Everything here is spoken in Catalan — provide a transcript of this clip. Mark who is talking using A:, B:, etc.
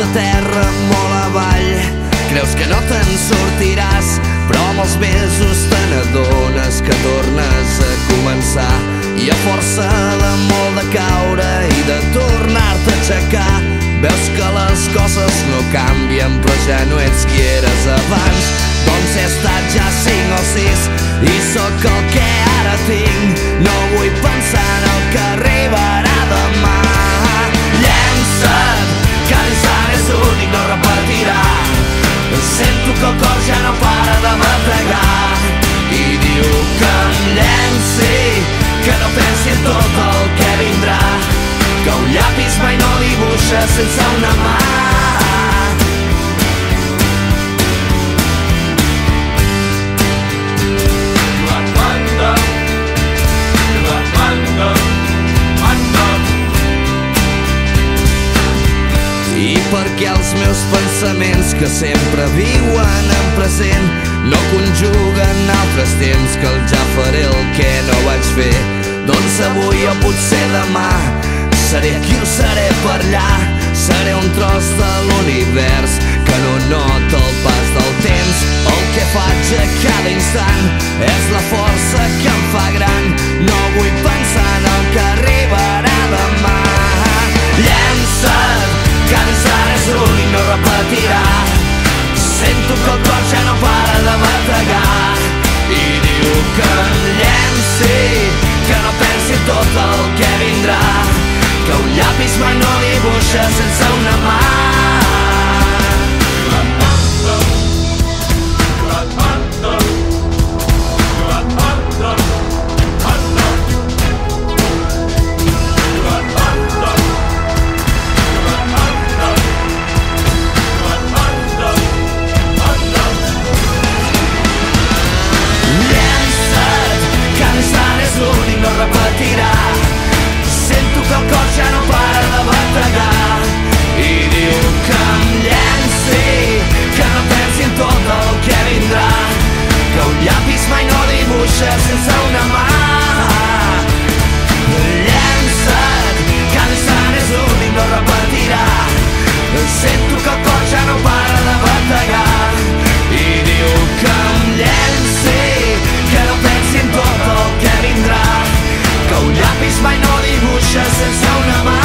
A: a terra molt avall. Creus que no te'n sortiràs Però amb els mesos te n'adones que tornes a començar. I a força de molt de caure i de tornar-te a aixecar Veus que les coses no canvien però ja no ets qui eres abans. Doncs he estat ja cinc o sis i sóc el que ara tinc. No vull pensar Sento que el cor ja no para de bategar i diu que em llenci, que no pensi en tot el que vindrà, que un llapis mai no dibuixa sense una mà. Perquè els meus pensaments que sempre viuen en present no conjuguen altres temps que el ja faré el que no vaig fer. Doncs avui o potser demà seré aquí o seré per allà. Seré un tros de l'univers que no nota el pas del temps. El que faig a cada instant és la força que em fa gran. No vull pensar Sento que el cor ja no para de bategar i diu que em llenci, que no pensi en tot el que vindrà. Que un llapis mai no dibuixa sense una mà en tot el que vindrà que